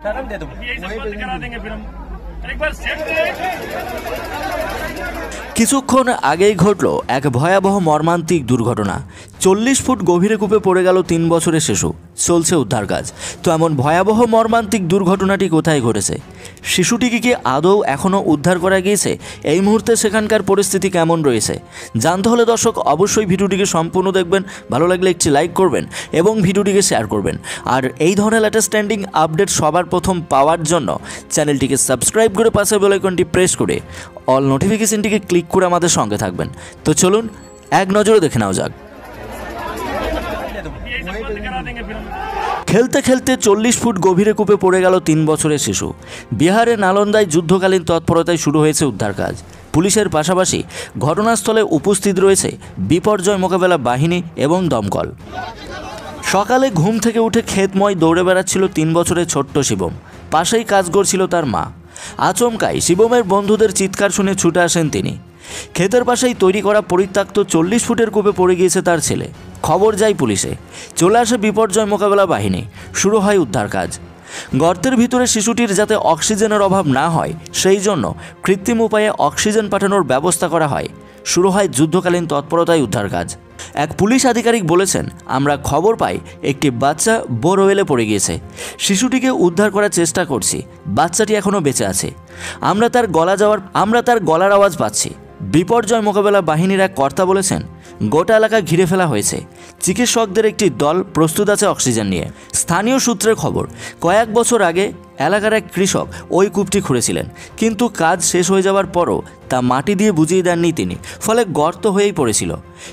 शर्म दे दो यही सब बंद करा देंगे फिर हम एक बार सेट কিছুক্ষণ আগেই ঘটল এক ভয়াবহ মর্মান্তিক দুর্ঘটনা চল্লিশ ফুট গভীরে কূপে পড়ে গেল তিন বছরের শিশু। চলছে উদ্ধার কাজ। তো এমন ভয়াবহ মর্মান্তিক দুর্ঘটনাটি কোথায় ঘটেছে? শিশুটিকে কি আদৌ এখনও উদ্ধার করা গিয়েছে? এই মুহূর্তে সেখানকার পরিস্থিতি কেমন রয়েছে? জানতে হলে দর্শক অবশ্যই ভিডিওটিকে সম্পূর্ণ দেখবেন, ভালো লাগলে একটি লাইক করবেন এবং ভিডিওটিকে শেয়ার করবেন। আর এই ধরনের লেটেস্ট স্ট্যান্ডিং আপডেট সবার প্রথম পাওয়ার জন্য চ্যানেলটিকে সাবস্ক্রাইব করে পাশের বেলাইকনটি প্রেস করে অল নোটিফিকেশনটিকে ক্লিক করে আমাদের সঙ্গে থাকবেন। তো চলুন, এক নজরে দেখে নেওয়া যাক। খেলতে খেলতে চল্লিশ ফুট গভীরে কূপে পড়ে গেল তিন বছরের শিশু। বিহারের নালন্দায় যুদ্ধকালীন তৎপরতায় শুরু হয়েছে উদ্ধার কাজ। পুলিশের পাশাপাশি ঘটনাস্থলে উপস্থিত রয়েছে বিপর্যয় মোকাবেলা বাহিনী এবং দমকল। সকালে ঘুম থেকে উঠে ক্ষেতময় দৌড়ে বেড়াচ্ছিল তিন বছরের ছোট্ট শিবম। পাশেই কাজ করছিল তার মা। আচমকাই শিবমের বন্ধুদের চিৎকার শুনে ছুটে আসেন তিনি। ক্ষেতের পাশেই তৈরি করা পরিত্যক্ত চল্লিশ ফুটের কূপে পড়ে গিয়েছে তার ছেলে। খবর যায় পুলিশে। চলে আসে বিপর্যয় মোকাবেলা বাহিনী। শুরু হয় উদ্ধার কাজ। গর্তের ভিতরে শিশুটির যাতে অক্সিজেনের অভাব না হয়, সেই জন্য কৃত্রিম উপায়ে অক্সিজেন পাঠানোর ব্যবস্থা করা হয়। শুরু হয় যুদ্ধকালীন তৎপরতায় উদ্ধার কাজ। এক পুলিশ আধিকারিক বলেছেন, আমরা খবর পাই, একটি বাচ্চা বোরওয়েলে পড়ে গিয়েছে। শিশুটিকে উদ্ধার করার চেষ্টা করছি, বাচ্চাটি এখনও বেঁচে আছে। আমরা তার গলা যাওয়ার, আমরা তার গলার আওয়াজ পাচ্ছি। বিপর্যয় মোকাবেলা বাহিনীর এক কর্তা বলেছেন, গোটা এলাকা ঘিরে ফেলা হয়েছে। চিকিৎসকদের একটি দল প্রস্তুত আছে অক্সিজেন নিয়ে। স্থানীয় সূত্রের খবর, কয়েক বছর আগে এলাকার এক কৃষক ওই কূপটি খুঁড়েছিলেন, কিন্তু কাজ শেষ হয়ে যাওয়ার পরও তা মাটি দিয়ে বুঝিয়ে দেননি তিনি, ফলে গর্ত হয়েই পড়েছিল।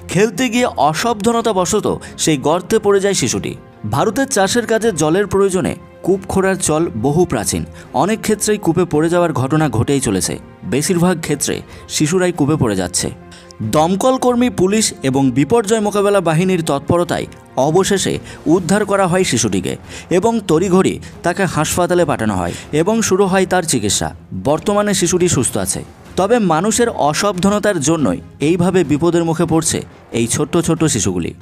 খেলতে গিয়ে অসাবধানতা বশত সেই গর্তে পড়ে যায় শিশুটি। ভারতের চাষের কাজে জলের প্রয়োজনে কূপ খোঁড়ার চল বহু প্রাচীন। অনেক ক্ষেত্রেই কূপে পড়ে যাওয়ার ঘটনা ঘটেই চলেছে। বেশিরভাগ ক্ষেত্রে শিশুরাই কূপে পড়ে যাচ্ছে। দমকল কর্মী, পুলিশ এবং বিপর্যয় মোকাবেলা বাহিনীর তৎপরতায় অবশেষে উদ্ধার করা হয় শিশুটিকে এবং তড়িঘড়ি তাকে হাসপাতালে পাঠানো হয় এবং শুরু হয় তার চিকিৎসা। বর্তমানে শিশুটি সুস্থ আছে। তবে মানুষের অসাবধানতার জন্যই এইভাবে বিপদের মুখে পড়ছে এই ছোট্ট ছোট্ট শিশুগুলি।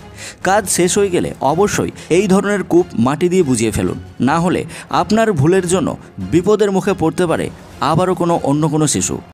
কাজ শেষ হয়ে গেলে অবশ্যই এই ধরনের কূপ মাটি দিয়ে বুঝিয়ে ফেলুন। না হলে আপনার ভুলের জন্য বিপদের মুখে পড়তে পারে আবারও কোনো অন্য কোনো শিশু।